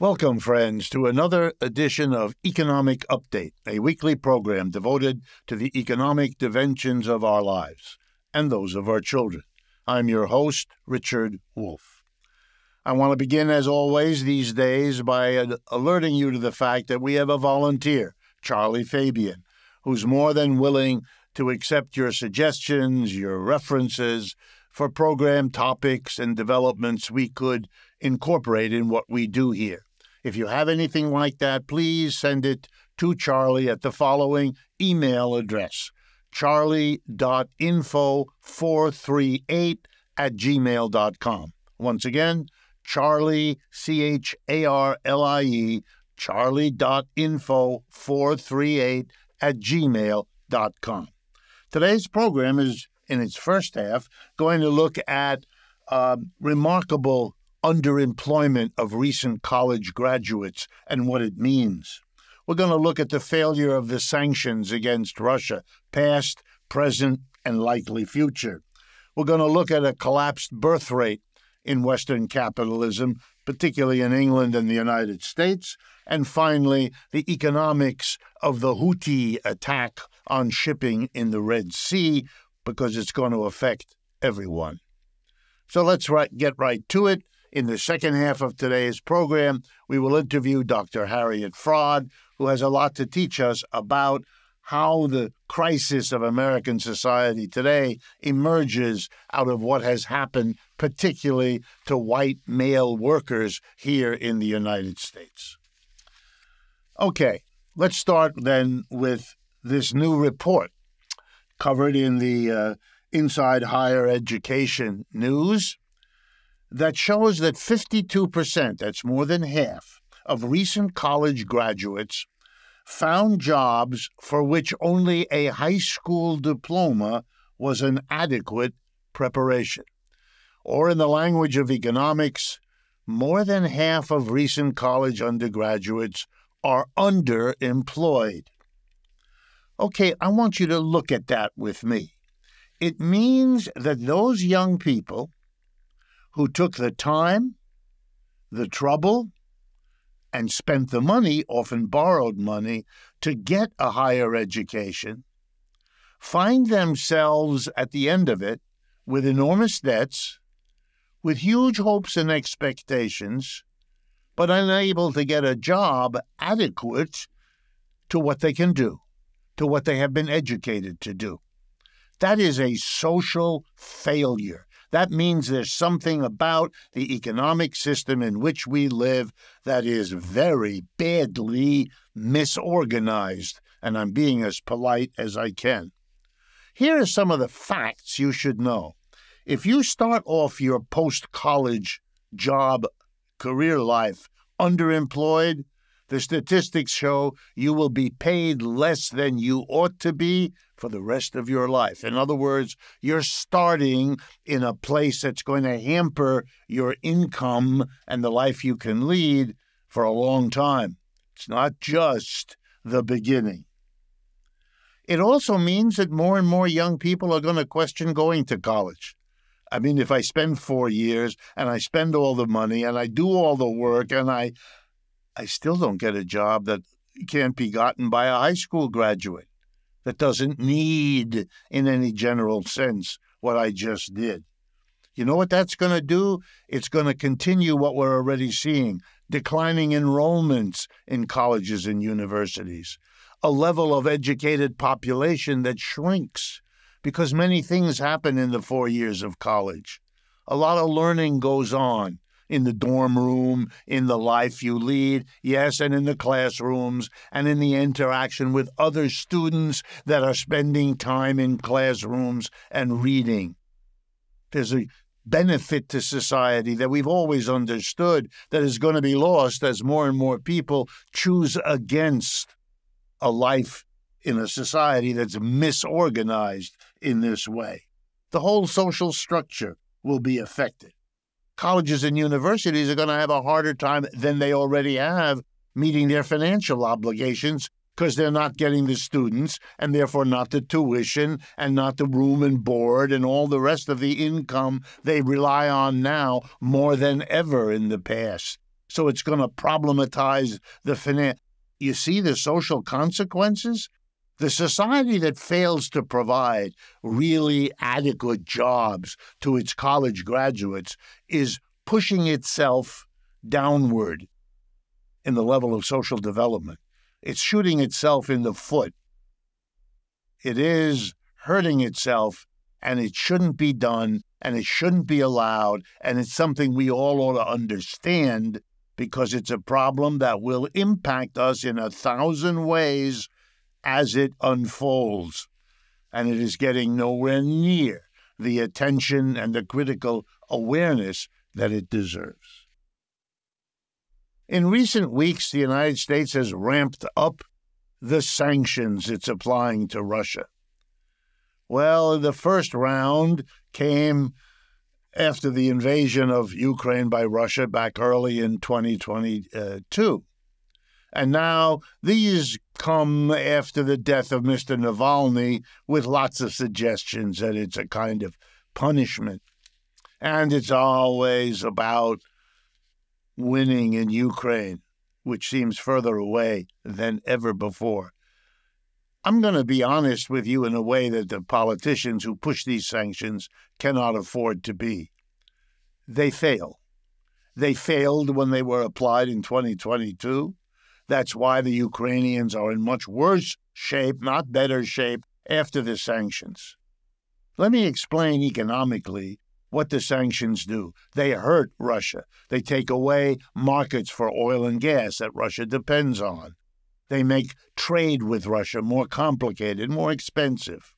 Welcome, friends, to another edition of Economic Update, a weekly program devoted to the economic dimensions of our lives and those of our children. I'm your host, Richard Wolff. I want to begin, as always, these days by alerting you to the fact that we have a volunteer, Charlie Fabian, who's more than willing to accept your suggestions, your references for program topics and developments we could incorporate in what we do here. If you have anything like that, please send it to Charlie at the following email address charlie.info438 at gmail.com. Once again, Charlie, C H A R L I E, charlie.info438 at gmail.com. Today's program is, in its first half, going to look at uh, remarkable underemployment of recent college graduates and what it means. We're going to look at the failure of the sanctions against Russia, past, present, and likely future. We're going to look at a collapsed birth rate in Western capitalism, particularly in England and the United States. And finally, the economics of the Houthi attack on shipping in the Red Sea, because it's going to affect everyone. So let's right, get right to it. In the second half of today's program, we will interview Dr. Harriet Fraad, who has a lot to teach us about how the crisis of American society today emerges out of what has happened, particularly to white male workers here in the United States. Okay, let's start then with this new report covered in the uh, Inside Higher Education News that shows that 52%, that's more than half, of recent college graduates found jobs for which only a high school diploma was an adequate preparation. Or, in the language of economics, more than half of recent college undergraduates are underemployed. Okay, I want you to look at that with me. It means that those young people who took the time, the trouble, and spent the money, often borrowed money, to get a higher education, find themselves at the end of it with enormous debts, with huge hopes and expectations, but unable to get a job adequate to what they can do, to what they have been educated to do. That is a social failure. That means there's something about the economic system in which we live that is very badly misorganized, and I'm being as polite as I can. Here are some of the facts you should know. If you start off your post college job career life underemployed, the statistics show you will be paid less than you ought to be for the rest of your life. In other words, you're starting in a place that's going to hamper your income and the life you can lead for a long time. It's not just the beginning. It also means that more and more young people are going to question going to college. I mean, if I spend four years and I spend all the money and I do all the work and I, I still don't get a job that can't be gotten by a high school graduate that doesn't need, in any general sense, what I just did. You know what that's going to do? It's going to continue what we're already seeing declining enrollments in colleges and universities, a level of educated population that shrinks because many things happen in the four years of college. A lot of learning goes on in the dorm room, in the life you lead, yes, and in the classrooms, and in the interaction with other students that are spending time in classrooms and reading. There's a benefit to society that we've always understood that is going to be lost as more and more people choose against a life in a society that's misorganized in this way. The whole social structure will be affected colleges and universities are going to have a harder time than they already have meeting their financial obligations because they're not getting the students and therefore not the tuition and not the room and board and all the rest of the income they rely on now more than ever in the past. So it's going to problematize the finance. You see the social consequences? The society that fails to provide really adequate jobs to its college graduates is pushing itself downward in the level of social development. It's shooting itself in the foot. It is hurting itself, and it shouldn't be done, and it shouldn't be allowed, and it's something we all ought to understand because it's a problem that will impact us in a thousand ways as it unfolds, and it is getting nowhere near the attention and the critical awareness that it deserves. In recent weeks, the United States has ramped up the sanctions it's applying to Russia. Well, the first round came after the invasion of Ukraine by Russia back early in 2022. And now these come after the death of Mr. Navalny with lots of suggestions that it's a kind of punishment. And it's always about winning in Ukraine, which seems further away than ever before. I'm going to be honest with you in a way that the politicians who push these sanctions cannot afford to be. They fail. They failed when they were applied in 2022. That's why the Ukrainians are in much worse shape, not better shape, after the sanctions. Let me explain economically what the sanctions do. They hurt Russia. They take away markets for oil and gas that Russia depends on. They make trade with Russia more complicated, more expensive.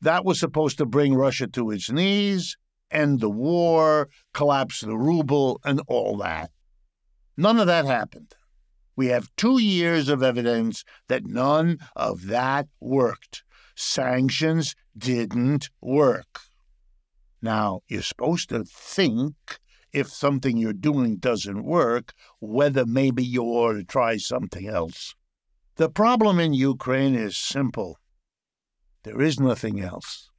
That was supposed to bring Russia to its knees, end the war, collapse the ruble, and all that. None of that happened. We have two years of evidence that none of that worked. Sanctions didn't work. Now, you're supposed to think if something you're doing doesn't work, whether maybe you ought to try something else. The problem in Ukraine is simple there is nothing else.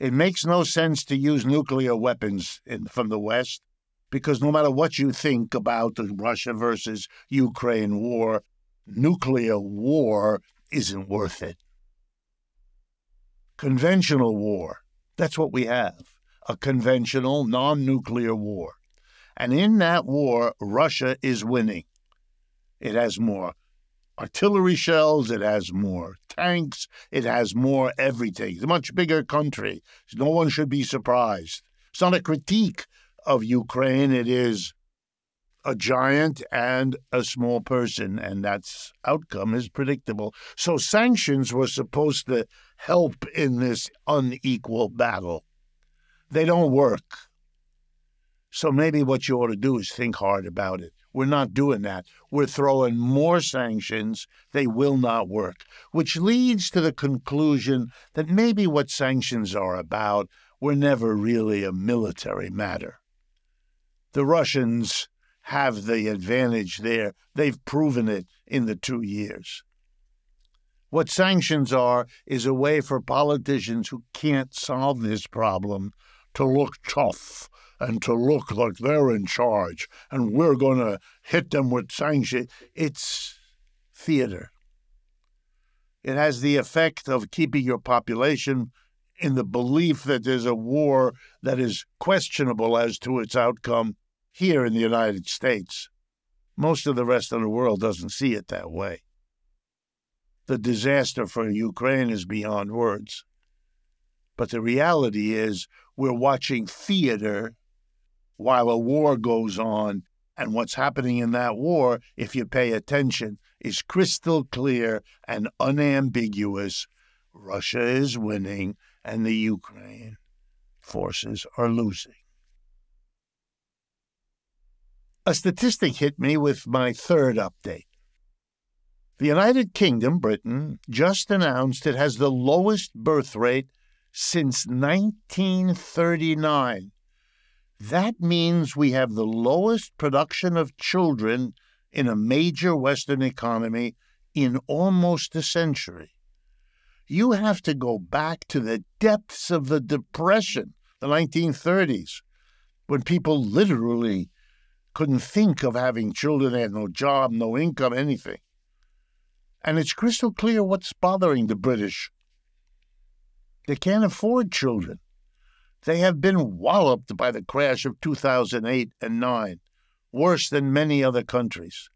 It makes no sense to use nuclear weapons in, from the West because no matter what you think about the Russia versus Ukraine war, nuclear war isn't worth it. Conventional war, that's what we have a conventional, non nuclear war. And in that war, Russia is winning. It has more artillery shells, it has more tanks, it has more everything. It's a much bigger country. No one should be surprised. It's not a critique of Ukraine, it is a giant and a small person, and that's outcome is predictable. So sanctions were supposed to help in this unequal battle. They don't work. So maybe what you ought to do is think hard about it. We're not doing that. We're throwing more sanctions. They will not work, which leads to the conclusion that maybe what sanctions are about were never really a military matter. The Russians have the advantage there. They've proven it in the two years. What sanctions are is a way for politicians who can't solve this problem to look tough and to look like they're in charge and we're going to hit them with sanctions. It's theater. It has the effect of keeping your population in the belief that there's a war that is questionable as to its outcome here in the United States. Most of the rest of the world doesn't see it that way. The disaster for Ukraine is beyond words. But the reality is, we're watching theater while a war goes on. And what's happening in that war, if you pay attention, is crystal clear and unambiguous. Russia is winning, and the Ukraine forces are losing. A statistic hit me with my third update. The United Kingdom, Britain, just announced it has the lowest birth rate since 1939. That means we have the lowest production of children in a major Western economy in almost a century. You have to go back to the depths of the Depression, the 1930s, when people literally couldn't think of having children. They had no job, no income, anything. And it's crystal clear what's bothering the British. They can't afford children. They have been walloped by the crash of 2008 and 9, worse than many other countries.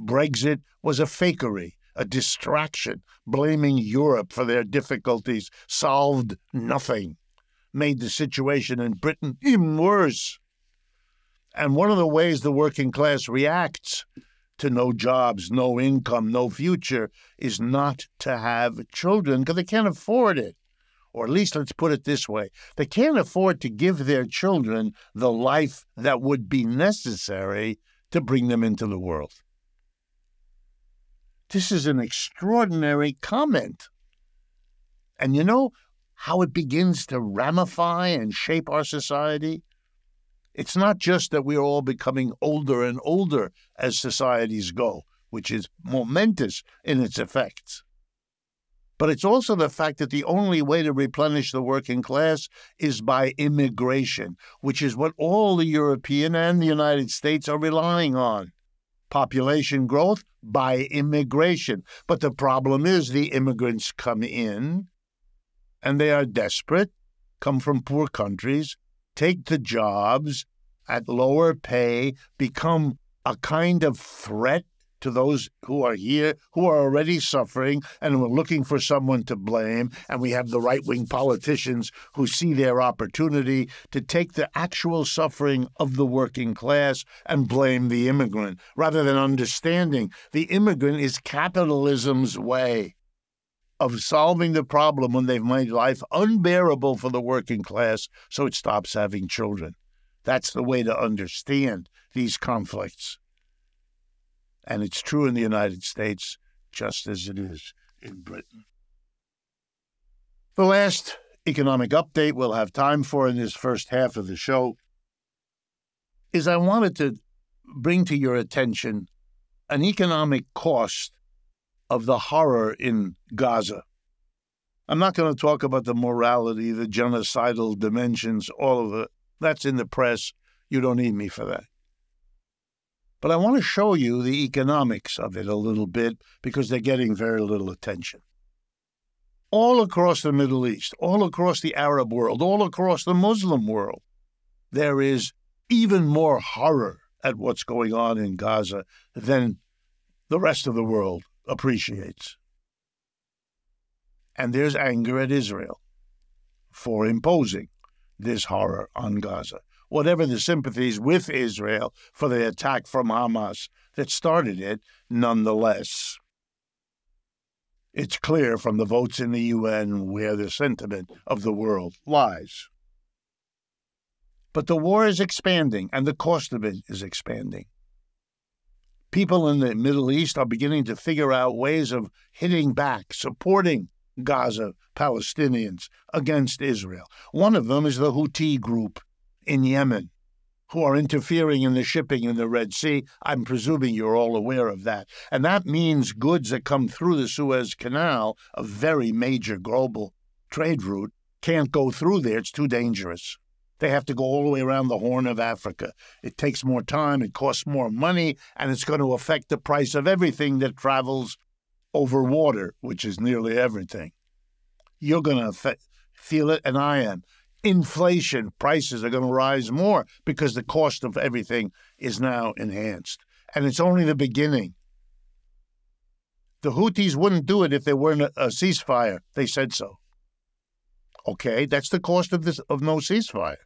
Brexit was a fakery, a distraction, blaming Europe for their difficulties solved nothing, made the situation in Britain even worse. And one of the ways the working class reacts to no jobs, no income, no future is not to have children because they can't afford it. Or at least let's put it this way they can't afford to give their children the life that would be necessary to bring them into the world. This is an extraordinary comment. And you know how it begins to ramify and shape our society? It's not just that we are all becoming older and older as societies go, which is momentous in its effects. But it's also the fact that the only way to replenish the working class is by immigration, which is what all the European and the United States are relying on population growth by immigration. But the problem is the immigrants come in and they are desperate, come from poor countries, take the jobs at lower pay, become a kind of threat to those who are here, who are already suffering, and we're looking for someone to blame. And we have the right wing politicians who see their opportunity to take the actual suffering of the working class and blame the immigrant, rather than understanding the immigrant is capitalism's way of solving the problem when they've made life unbearable for the working class so it stops having children. That's the way to understand these conflicts. And it's true in the United States just as it is in Britain. The last economic update we'll have time for in this first half of the show is I wanted to bring to your attention an economic cost of the horror in Gaza. I'm not going to talk about the morality, the genocidal dimensions, all of it. That's in the press. You don't need me for that. But I want to show you the economics of it a little bit because they're getting very little attention. All across the Middle East, all across the Arab world, all across the Muslim world, there is even more horror at what's going on in Gaza than the rest of the world appreciates. And there's anger at Israel for imposing this horror on Gaza whatever the sympathies with Israel for the attack from Hamas that started it, nonetheless. It's clear from the votes in the UN where the sentiment of the world lies. But the war is expanding, and the cost of it is expanding. People in the Middle East are beginning to figure out ways of hitting back, supporting Gaza Palestinians against Israel. One of them is the Houthi group in Yemen who are interfering in the shipping in the Red Sea. I'm presuming you're all aware of that. And that means goods that come through the Suez Canal, a very major global trade route, can't go through there. It's too dangerous. They have to go all the way around the Horn of Africa. It takes more time, it costs more money, and it's going to affect the price of everything that travels over water, which is nearly everything. You're going to feel it, and I am inflation, prices are going to rise more because the cost of everything is now enhanced. And it's only the beginning. The Houthis wouldn't do it if there weren't a, a ceasefire. They said so. Okay, that's the cost of this of no ceasefire.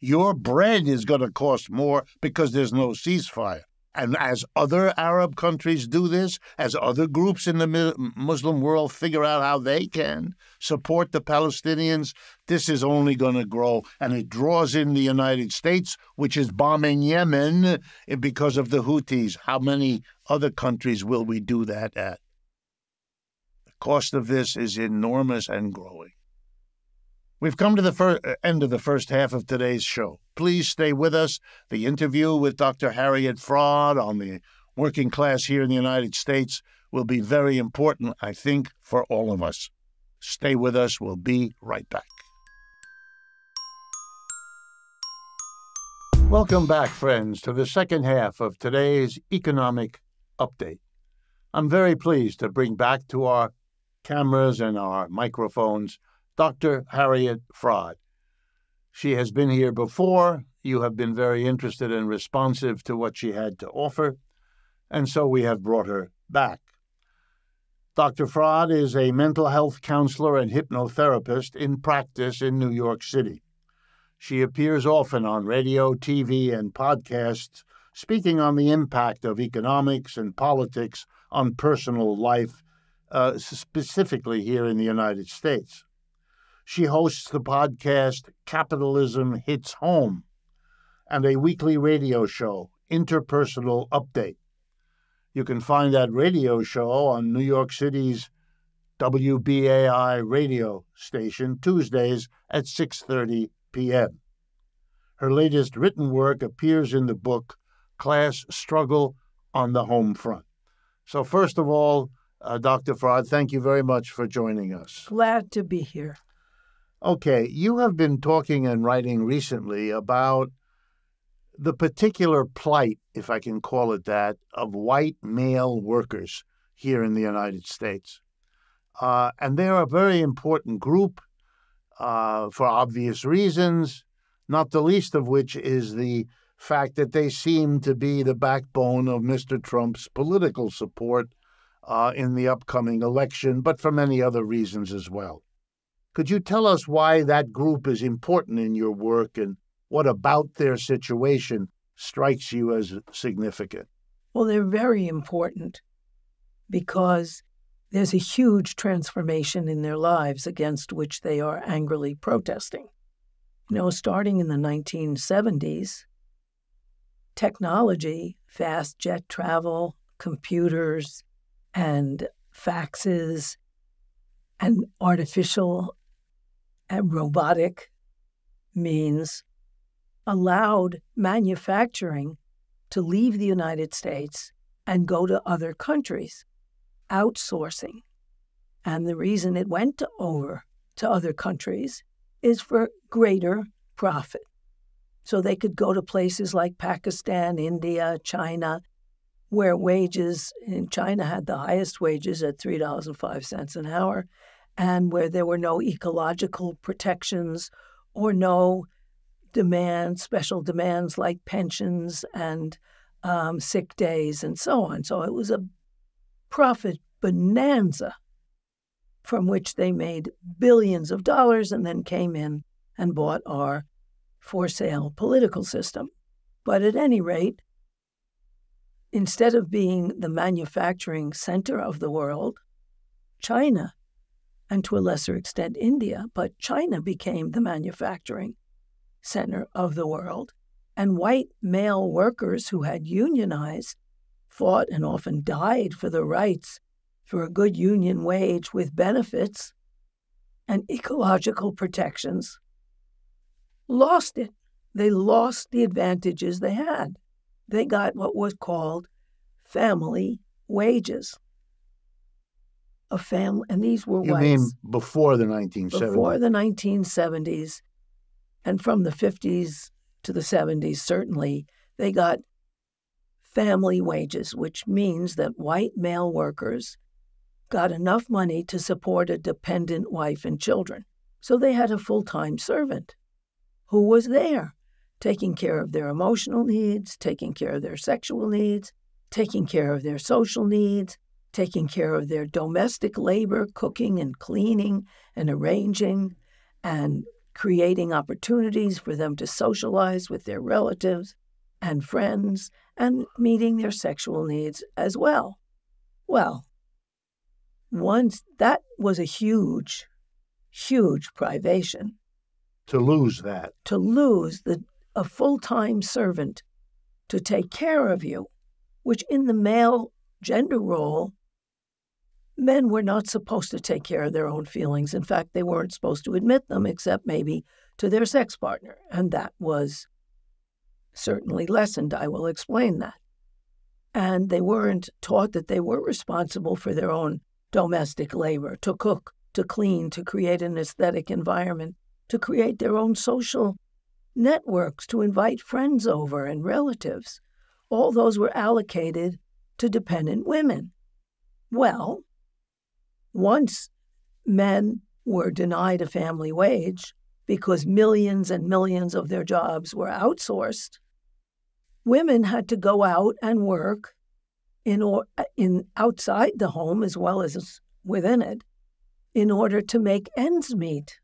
Your bread is going to cost more because there's no ceasefire. And as other Arab countries do this, as other groups in the Muslim world figure out how they can support the Palestinians, this is only going to grow. And it draws in the United States, which is bombing Yemen eh, because of the Houthis. How many other countries will we do that at? The cost of this is enormous and growing. We've come to the fir- uh, end of the first half of today's show. Please stay with us. The interview with Dr. Harriet Fraad on the working class here in the United States will be very important, I think, for all of us. Stay with us. We'll be right back. Welcome back, friends, to the second half of today's economic update. I'm very pleased to bring back to our cameras and our microphones Dr. Harriet Fraad. She has been here before. You have been very interested and responsive to what she had to offer, and so we have brought her back. Dr. Fraad is a mental health counselor and hypnotherapist in practice in New York City. She appears often on radio, TV, and podcasts, speaking on the impact of economics and politics on personal life, uh, specifically here in the United States. She hosts the podcast Capitalism Hits Home and a weekly radio show, Interpersonal Update. You can find that radio show on New York City's WBAI radio station Tuesdays at 6:30 p.m. Her latest written work appears in the book Class Struggle on the Home Front. So, first of all, uh, Dr. Fraad, thank you very much for joining us. Glad to be here. Okay, you have been talking and writing recently about the particular plight, if I can call it that, of white male workers here in the United States. Uh, and they're a very important group uh, for obvious reasons, not the least of which is the fact that they seem to be the backbone of Mr. Trump's political support uh, in the upcoming election, but for many other reasons as well. Could you tell us why that group is important in your work and what about their situation strikes you as significant? Well, they're very important because there's a huge transformation in their lives against which they are angrily protesting. You know, starting in the 1970s, technology, fast jet travel, computers, and faxes, and artificial and robotic means allowed manufacturing to leave the United States and go to other countries outsourcing. And the reason it went over to other countries is for greater profit. So they could go to places like Pakistan, India, China, where wages in China had the highest wages at $3.05 an hour, and where there were no ecological protections or no demands, special demands like pensions and um, sick days and so on. So it was a profit bonanza from which they made billions of dollars and then came in and bought our for sale political system. But at any rate, instead of being the manufacturing center of the world, China, and to a lesser extent India, but China became the manufacturing center of the world. And white male workers who had unionized fought and often died for the rights for a good union wage with benefits and ecological protections, lost it. They lost the advantages they had. They got what was called family wages. A family, and these were you whites. mean before the 1970s? Before the 1970s, and from the 50s to the 70s, certainly, they got family wages, which means that white male workers got enough money to support a dependent wife and children. So they had a full time servant who was there, taking care of their emotional needs, taking care of their sexual needs, taking care of their social needs, taking care of their domestic labor, cooking and cleaning and arranging, and creating opportunities for them to socialize with their relatives and friends and meeting their sexual needs as well. Well, once that was a huge, huge privation. To lose that. To lose the, a full time servant to take care of you, which in the male gender role, men were not supposed to take care of their own feelings. In fact, they weren't supposed to admit them except maybe to their sex partner. And that was certainly lessened. I will explain that. And they weren't taught that they were responsible for their own domestic labor to cook, to clean, to create an aesthetic environment, to create their own social networks to invite friends over and relatives. All those were allocated to dependent women. Well, once men were denied a family wage because millions and millions of their jobs were outsourced, women had to go out and work in, or, in outside the home as well as within it in order to make ends meet.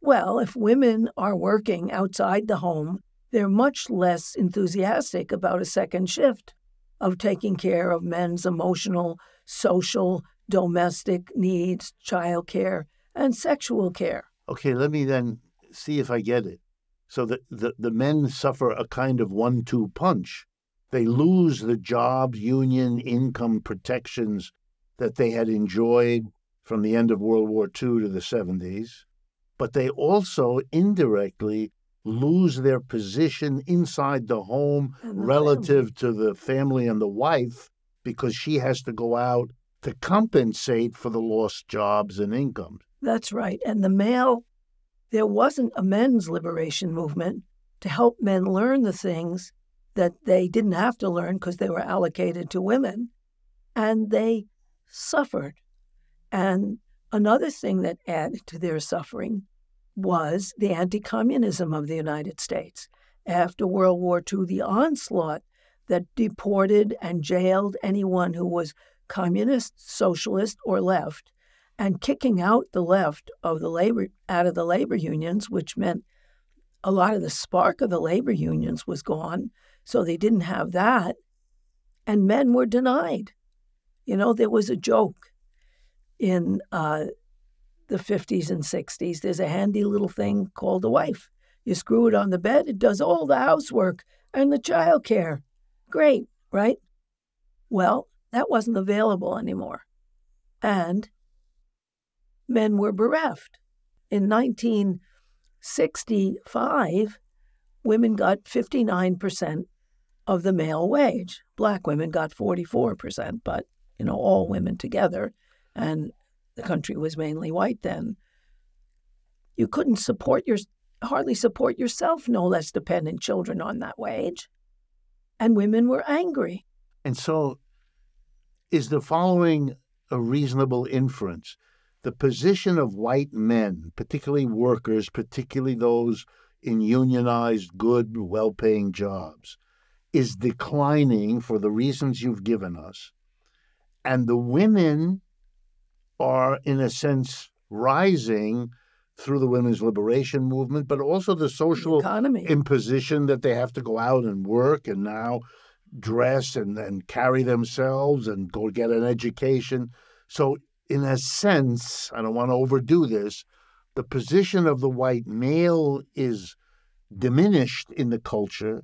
Well, if women are working outside the home, they're much less enthusiastic about a second shift of taking care of men's emotional, social, domestic needs, child care, and sexual care. Okay, let me then see if I get it. So the, the, the men suffer a kind of one two punch. They lose the job, union, income protections that they had enjoyed from the end of World War II to the 70s, but they also indirectly lose their position inside the home the relative to the family and the wife because she has to go out to compensate for the lost jobs and incomes. That's right. And the male, there wasn't a men's liberation movement to help men learn the things that they didn't have to learn because they were allocated to women. And they suffered. And another thing that added to their suffering was the anti communism of the United States. After World War II, the onslaught that deported and jailed anyone who was communist, socialist, or left, and kicking out the left of the labor out of the labor unions, which meant a lot of the spark of the labor unions was gone. So they didn't have that. And men were denied. You know, there was a joke in uh, the 50s and 60s. There's a handy little thing called a wife. You screw it on the bed, it does all the housework and the child care. Great, right? Well, that wasn't available anymore. And men were bereft. In 1965, women got 59% of the male wage. Black women got 44%, but you know, all women together, and the country was mainly white then. You couldn't support your hardly support yourself, no less dependent children on that wage. And women were angry. And so is the following a reasonable inference? The position of white men, particularly workers, particularly those in unionized, good, well paying jobs, is declining for the reasons you've given us. And the women are, in a sense, rising through the women's liberation movement, but also the social Economy. imposition that they have to go out and work and now dress and, and carry themselves and go get an education. So, in a sense, I don't want to overdo this, the position of the white male is diminished in the culture,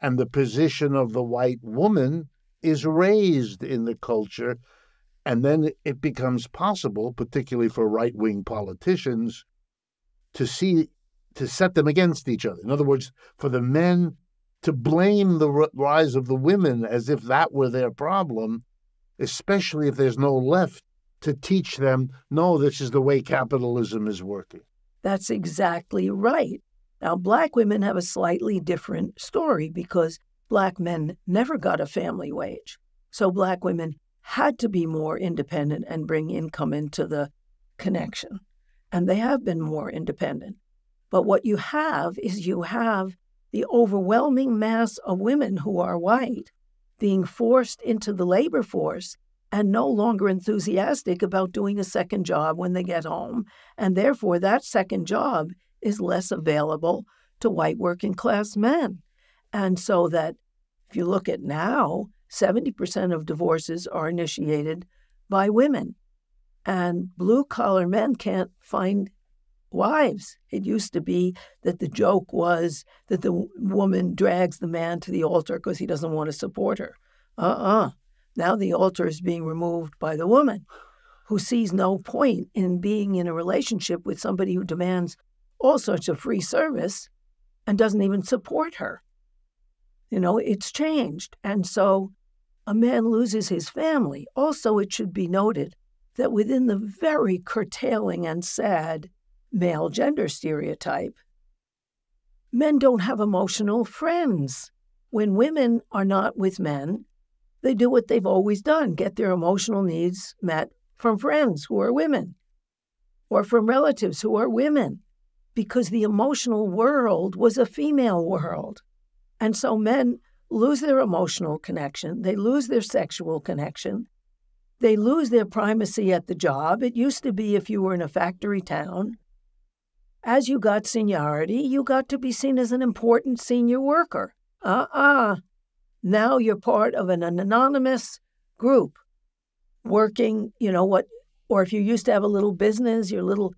and the position of the white woman is raised in the culture. And then it becomes possible, particularly for right wing politicians, to see, to set them against each other. In other words, for the men to blame the rise of the women as if that were their problem, especially if there's no left to teach them, no, this is the way capitalism is working. That's exactly right. Now, black women have a slightly different story because black men never got a family wage. So black women had to be more independent and bring income into the connection. And they have been more independent. But what you have is you have the overwhelming mass of women who are white being forced into the labor force and no longer enthusiastic about doing a second job when they get home. And therefore, that second job is less available to white working class men. And so that if you look at now, 70% of divorces are initiated by women. And blue collar men can't find wives. It used to be that the joke was that the woman drags the man to the altar because he doesn't want to support her. Uh uh-uh. uh Now the altar is being removed by the woman who sees no point in being in a relationship with somebody who demands all sorts of free service and doesn't even support her. You know, it's changed. And so a man loses his family. Also, it should be noted that within the very curtailing and sad male gender stereotype, Men don't have emotional friends. When women are not with men, they do what they've always done get their emotional needs met from friends who are women or from relatives who are women because the emotional world was a female world. And so men lose their emotional connection, they lose their sexual connection, they lose their primacy at the job. It used to be if you were in a factory town, as you got seniority, you got to be seen as an important senior worker. Uh uh-uh. uh Now you're part of an anonymous group working, you know, what, or if you used to have a little business, your little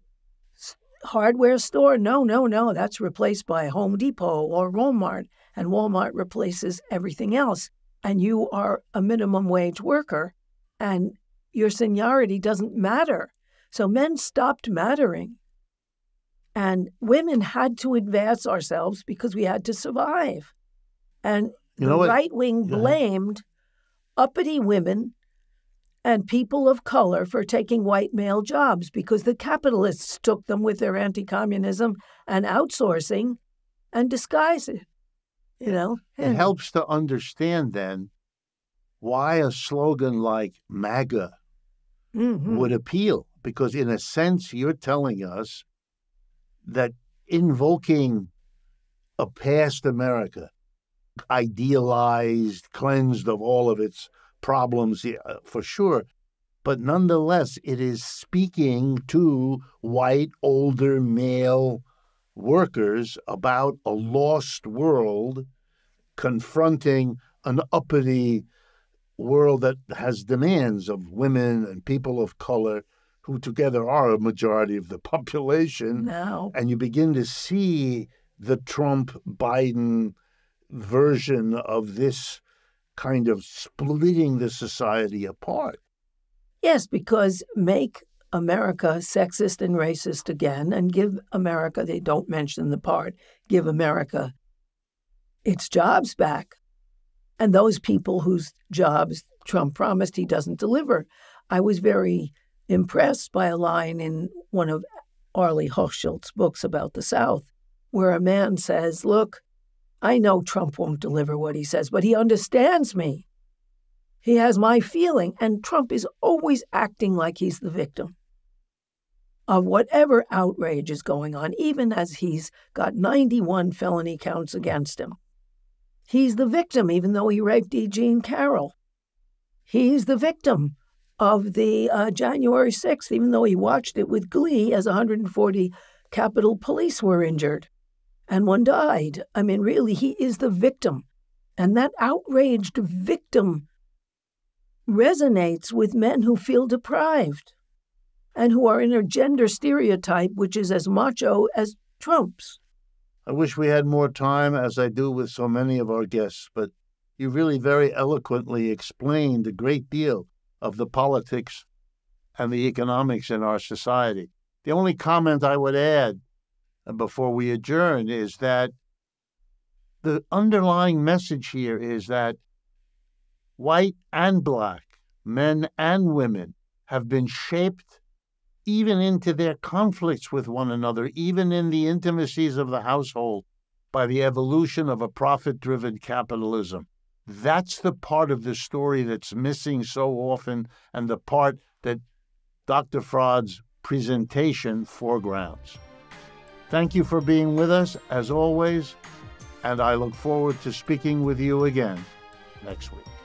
hardware store, no, no, no, that's replaced by Home Depot or Walmart, and Walmart replaces everything else. And you are a minimum wage worker, and your seniority doesn't matter. So men stopped mattering. And women had to advance ourselves because we had to survive. And you the right wing blamed uppity women and people of color for taking white male jobs because the capitalists took them with their anti communism and outsourcing and disguise it. You know? It helps to understand then why a slogan like MAGA mm-hmm. would appeal. Because, in a sense, you're telling us that invoking a past America, idealized, cleansed of all of its problems uh, for sure. But nonetheless, it is speaking to white, older male workers about a lost world confronting an uppity world that has demands of women and people of color who together are a majority of the population. Now. And you begin to see the Trump Biden version of this kind of splitting the society apart. Yes, because make America sexist and racist again and give America, they don't mention the part, give America its jobs back. And those people whose jobs Trump promised he doesn't deliver. I was very impressed by a line in one of Arlie Hochschild's books about the South, where a man says, Look, I know Trump won't deliver what he says, but he understands me. He has my feeling, and Trump is always acting like he's the victim of whatever outrage is going on, even as he's got 91 felony counts against him. He's the victim, even though he raped E. Jean Carroll. He's the victim of the uh, January 6th, even though he watched it with glee as 140 Capitol Police were injured and one died. I mean, really, he is the victim. And that outraged victim resonates with men who feel deprived and who are in a gender stereotype which is as macho as Trump's. I wish we had more time, as I do with so many of our guests, but you really very eloquently explained a great deal of the politics and the economics in our society. The only comment I would add uh, before we adjourn is that the underlying message here is that white and black, men and women, have been shaped even into their conflicts with one another, even in the intimacies of the household, by the evolution of a profit driven capitalism. That's the part of the story that's missing so often, and the part that Dr. Fraad's presentation foregrounds. Thank you for being with us, as always, and I look forward to speaking with you again next week.